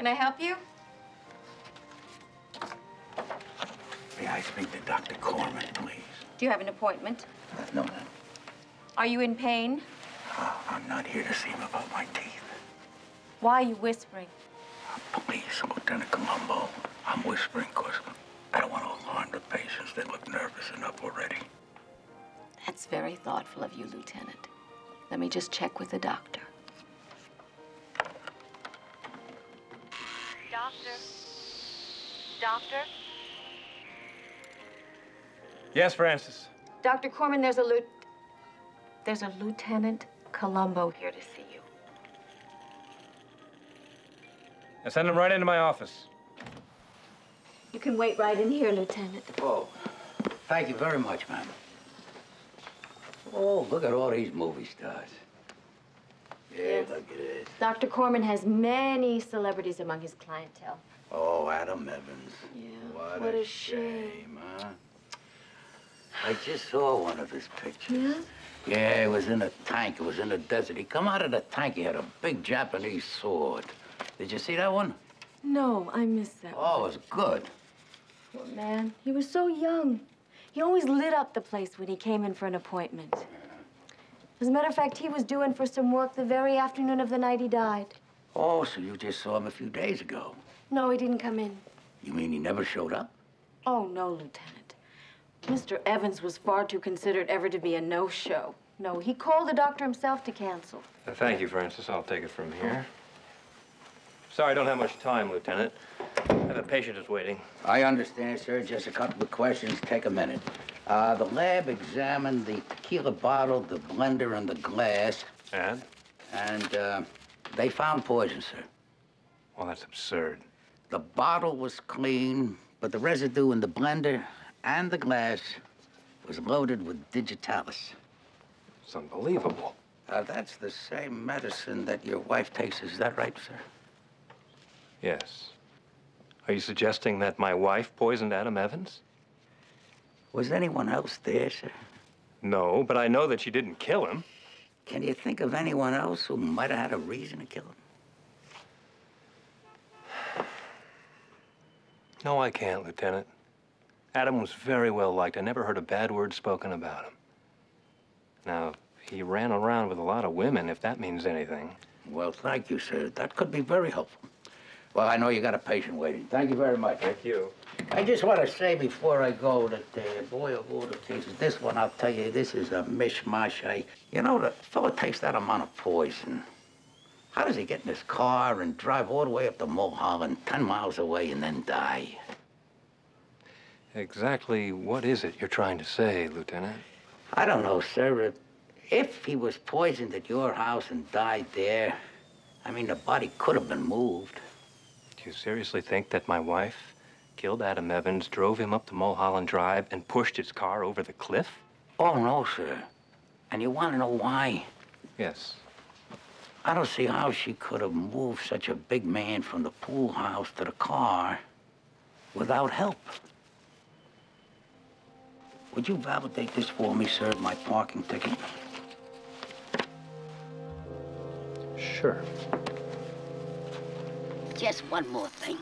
Can I help you? May I speak to Dr. Corman, please? Do you have an appointment? Uh, no, ma'am. Are you in pain? Uh, I'm not here to see him about my teeth. Why are you whispering? Uh, please, Lieutenant Columbo. I'm whispering because I don't want to alarm the patients. They look nervous enough already. That's very thoughtful of you, Lieutenant. Let me just check with the doctor. Doctor? Doctor? Yes, Francis. Dr. Corman, there's a lieu... There's a Lieutenant Columbo here to see you. I send him right into my office. You can wait right in here, Lieutenant. Oh, thank you very much, ma'am. Oh, look at all these movie stars. Yeah, Yes. look at this. Dr. Corman has many celebrities among his clientele. Oh, Adam Evans. Yeah, What, what a, a shame. huh? I just saw one of his pictures. Yeah? Yeah, it was in a tank. It was in the desert. He come out of the tank. He had a big Japanese sword. Did you see that one? No, I missed that. Oh, it was good. Poor man. He was so young. He always lit up the place when he came in for an appointment. As a matter of fact, he was due in for some work the very afternoon of the night he died. Oh, so you just saw him a few days ago. No, he didn't come in. You mean he never showed up? Oh, no, Lieutenant. Mr. Evans was far too considerate ever to be a no-show. No, he called the doctor himself to cancel. Uh, thank you, Francis. I'll take it from here. Sorry, I don't have much time, Lieutenant. I have a patient is waiting. I understand, sir. Just a couple of questions. Take a minute. Uh, the lab examined the tequila bottle, the blender, and the glass, And? and uh, they found poison, sir. Well, that's absurd. The bottle was clean, but the residue in the blender and the glass was loaded with digitalis. It's unbelievable. Uh, that's the same medicine that your wife takes. Is that right, sir? Yes. Are you suggesting that my wife poisoned Adam Evans? Was anyone else there, sir? No, but I know that she didn't kill him. Can you think of anyone else who might have had a reason to kill him? No, I can't, Lieutenant. Adam was very well liked. I never heard a bad word spoken about him. Now, he ran around with a lot of women, if that means anything. Well, thank you, sir. That could be very helpful. Well, I know you got a patient waiting. Thank you very much. Thank you. I just want to say before I go that, uh, boy, of all the cases, this one, I'll tell you, this is a mishmash. I, you know, the fellow takes that amount of poison. How does he get in his car and drive all the way up to Mulholland, 10 miles away, and then die? Exactly what is it you're trying to say, Lieutenant? I don't know, sir. If- If he was poisoned at your house and died there, I mean, the body could have been moved. Do you seriously think that my wife killed Adam Evans, drove him up to Mulholland Drive, and pushed his car over the cliff? Oh, no, sir. And you want to know why? Yes. I don't see how she could have moved such a big man from the pool house to the car without help. Would you validate this for me, sir, my parking ticket? Sure. Just one more thing.